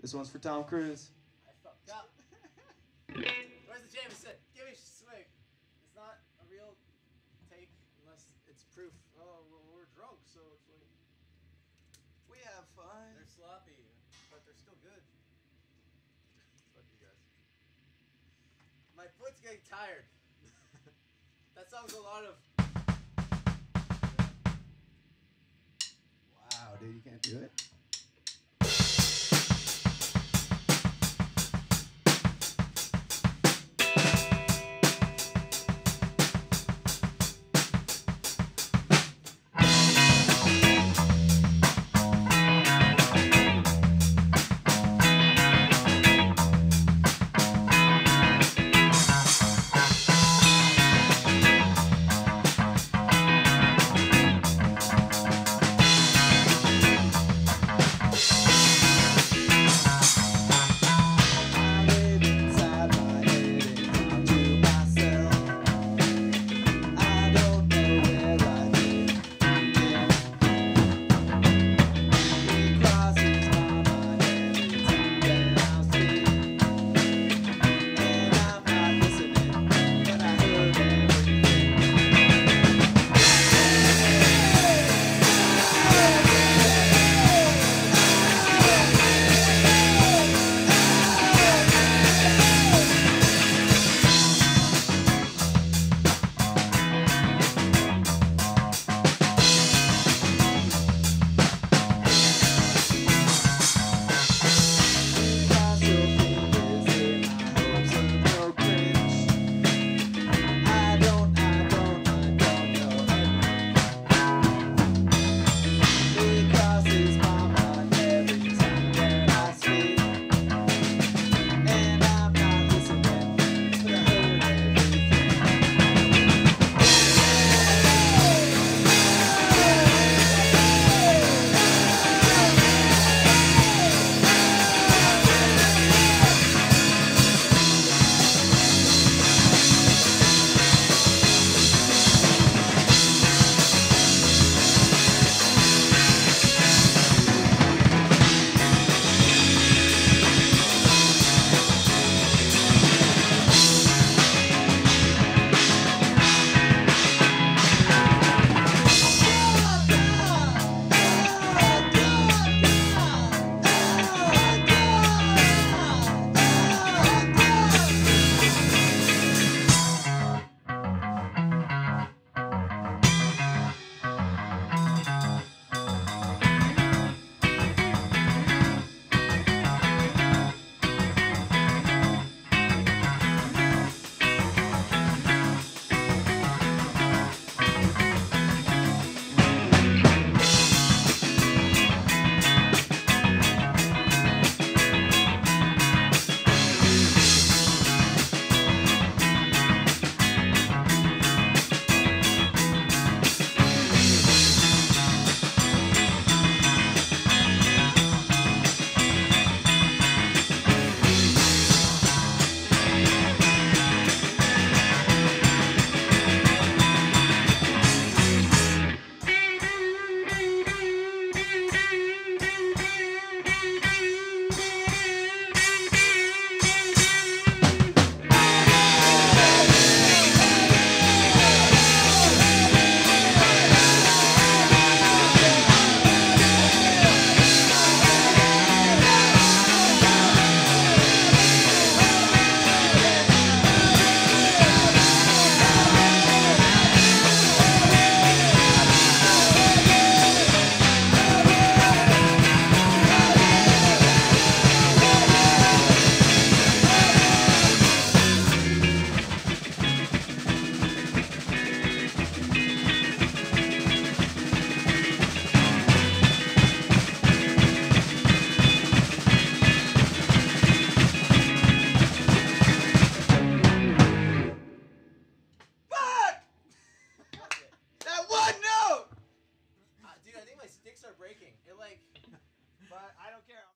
This one's for Tom Cruise. I fucked up. Where's the Jameson? Give me a swig. It's not a real take unless it's proof. Oh, well, we're drunk, so it's like We have fun. They're sloppy, but they're still good. fuck you guys. My foot's getting tired. that song's a lot of. Wow, dude, you can't do it. but I don't care.